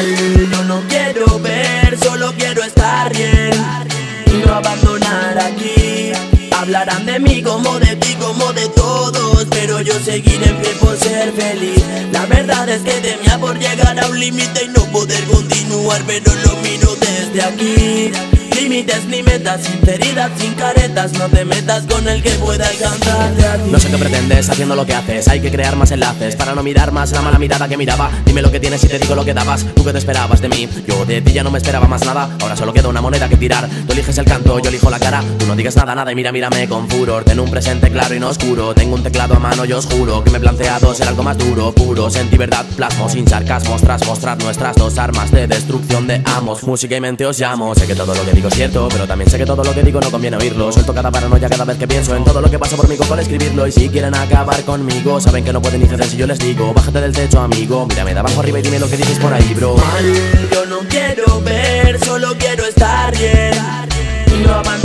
Yo no quiero ver, solo quiero estar bien. Y no abandonar aquí. Hablarán de mí como de ti, como de todos Pero yo seguiré en pie por ser feliz. La verdad es que temía por llegar a un límite y no poder continuar Pero lo miro desde aquí límites sin caretas. No te metas con el que pueda alcanzarte. No sé qué pretendes haciendo lo que haces. Hay que crear más enlaces para no mirar más la mala mirada que miraba. Dime lo que tienes y te digo lo que dabas. Tú que te esperabas de mí, yo de ti ya no me esperaba más nada. Ahora solo queda una moneda que tirar. Tú eliges el canto, yo elijo la cara. Tú no digas nada, nada y mira, mírame con furor. Ten un presente claro y no oscuro. Tengo un teclado a mano, yo os juro que me he planteado ser algo más duro, puro. Sentí verdad, plasmo sin sarcasmos tras mostrar nuestras dos armas de destrucción de amos. Música y mente os llamo. Sé que todo lo que digo es cierto, pero también sé que todo lo que digo no conviene oírlo. Suelto cada paranoia cada vez que pienso En todo lo que pasa por mi coco al escribirlo. Y si quieren acabar conmigo Saben que no pueden ni ceder si yo les digo Bájate del techo amigo Mírame de abajo arriba y dime lo que dices por ahí bro Mal, yo no quiero ver Solo quiero estar bien.